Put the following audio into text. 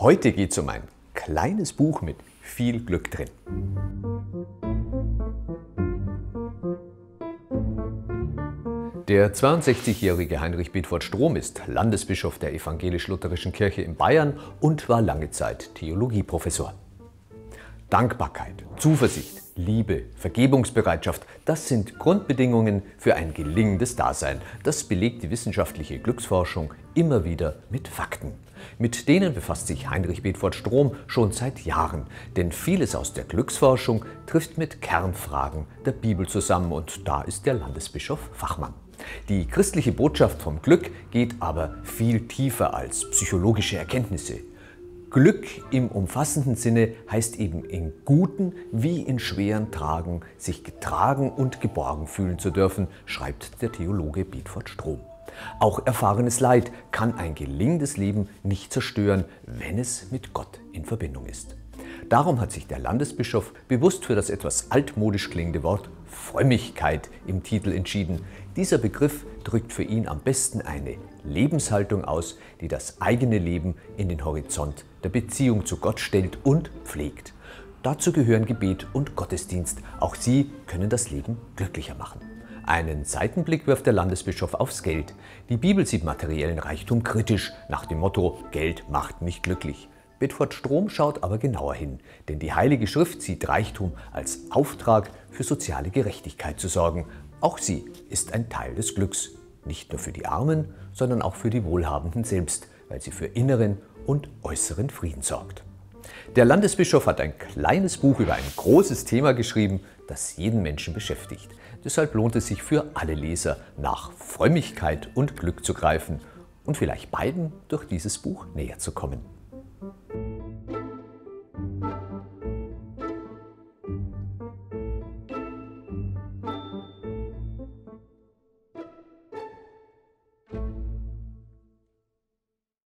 Heute geht es um ein kleines Buch mit viel Glück drin. Der 62-jährige Heinrich Bedford Strom ist Landesbischof der evangelisch-lutherischen Kirche in Bayern und war lange Zeit Theologieprofessor. Dankbarkeit, Zuversicht, Liebe, Vergebungsbereitschaft, das sind Grundbedingungen für ein gelingendes Dasein. Das belegt die wissenschaftliche Glücksforschung immer wieder mit Fakten. Mit denen befasst sich Heinrich Bedford Strom schon seit Jahren, denn vieles aus der Glücksforschung trifft mit Kernfragen der Bibel zusammen und da ist der Landesbischof Fachmann. Die christliche Botschaft vom Glück geht aber viel tiefer als psychologische Erkenntnisse. Glück im umfassenden Sinne heißt eben in guten wie in schweren Tagen sich getragen und geborgen fühlen zu dürfen, schreibt der Theologe Bedford Strom. Auch erfahrenes Leid kann ein gelingendes Leben nicht zerstören, wenn es mit Gott in Verbindung ist. Darum hat sich der Landesbischof bewusst für das etwas altmodisch klingende Wort Frömmigkeit im Titel entschieden. Dieser Begriff drückt für ihn am besten eine Lebenshaltung aus, die das eigene Leben in den Horizont der Beziehung zu Gott stellt und pflegt. Dazu gehören Gebet und Gottesdienst. Auch sie können das Leben glücklicher machen. Einen Seitenblick wirft der Landesbischof aufs Geld. Die Bibel sieht materiellen Reichtum kritisch, nach dem Motto Geld macht mich glücklich. Bedford Strom schaut aber genauer hin, denn die Heilige Schrift sieht Reichtum als Auftrag für soziale Gerechtigkeit zu sorgen. Auch sie ist ein Teil des Glücks, nicht nur für die Armen, sondern auch für die Wohlhabenden selbst, weil sie für inneren und äußeren Frieden sorgt. Der Landesbischof hat ein kleines Buch über ein großes Thema geschrieben, das jeden Menschen beschäftigt. Deshalb lohnt es sich für alle Leser, nach Frömmigkeit und Glück zu greifen und vielleicht beiden durch dieses Buch näher zu kommen.